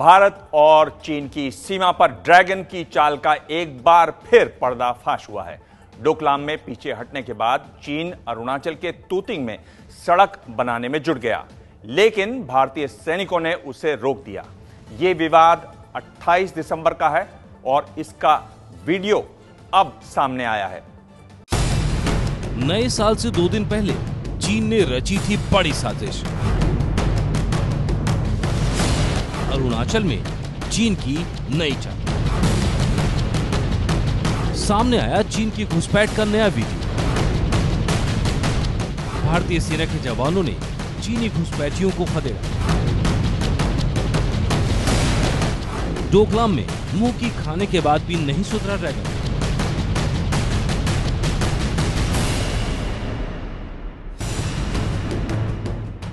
भारत और चीन की सीमा पर ड्रैगन की चाल का एक बार फिर पर्दाफाश हुआ है। डोकलाम में पीछे हटने के बाद चीन अरुणाचल के तूतिंग में सड़क बनाने में जुट गया, लेकिन भारतीय सैनिकों ने उसे रोक दिया। ये विवाद 28 दिसंबर का है और इसका वीडियो अब सामने आया है। नए साल से दो दिन पहले चीन ने रची थी बड़ी साजिश। अरुणाचल में चीन की नई चाल। सामने आया चीन की घुसपैठ का नया वीडियो। भारतीय सेना के जवानों ने चीनी घुसपैठियों को खदेड़ा। डोकलाम में मुँह की खाने के बाद भी नहीं सुधरा ड्रैगन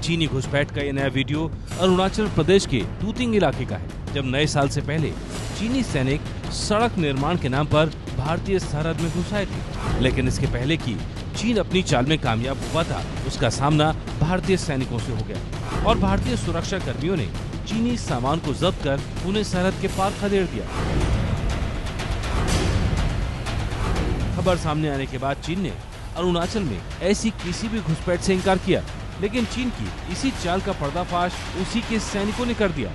चीनी घुसपैठ का यह नया वीडियो अरुणाचल प्रदेश के तूतिंग इलाके का है, जब नए साल से पहले चीनी सैनिक सड़क निर्माण के नाम पर भारतीय सरहद में घुस आए थे। लेकिन इसके पहले की चीन अपनी चाल में कामयाब हुआ था, उसका सामना भारतीय सैनिकों से हो गया। और भारतीय सुरक्षा कर्मियों ने चीनी सामान को जब्त कर उन्हें सरहद के पार खदेड़ दिया। खबर सामने आने के बाद चीन ने अरुणाचल में ऐसी किसी भी घुसपैठ से इनकार किया। लेकिन चीन की इसी चाल का पर्दाफाश उसी के सैनिकों ने कर दिया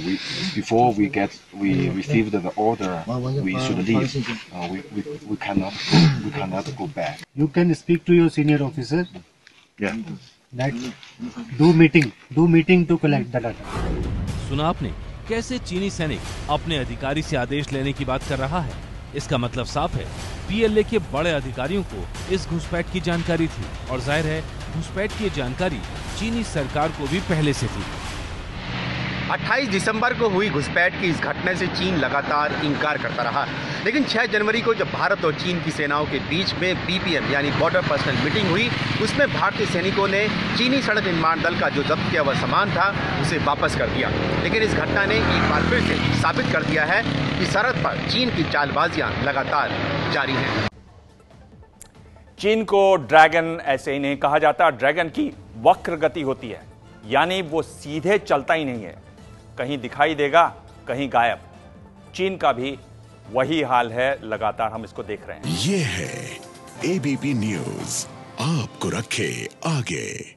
We, before we get we receive the order, we should leave. Uh, we, we, we cannot go, we cannot go back. You can speak to your senior officer Yeah. that do meeting, do meeting to collect the data. सुना आपने कैसे चीनी सैनिक अपने अधिकारी से आदेश लेने की बात कर रहा है इसका मतलब साफ़ है पीएलए के बड़े अधिकारियों को इस घुसपैठ की जानकारी थी और ज़ाहिर है घुसपैठ की जानकारी चीनी सरकार को भी पहले से थी। 28 दिसंबर को हुई घुसपैठ की इस घटना से चीन लगातार इंकार करता रहा। लेकिन 6 जनवरी को जब भारत और चीन की सेनाओं के बीच में बीपीएम यानी बॉर्डर पर्सनल मीटिंग हुई, उसमें भारतीय सैनिकों ने चीनी सड़क निर्माण दल का जो जब्त किया हुआ सामान था, उसे वापस कर दिया। लेकिन इस घटना ने एक बार फिर से साबित कर दिया है कि सरहद पर चीन की चालबाजियाँ लगातार जारी हैं। चीन को ड्रैगन, ऐसे ही नहीं कहा जाता, ड्रैगन की वक्र गति होती है। यानी वो सीधे चलता ही नहीं है। कहीं दिखाई देगा, कहीं गायब। चीन का भी वही हाल है, लगातार हम इसको देख रहे हैं। ये है एबीपी न्यूज़ आपको रखे आगे।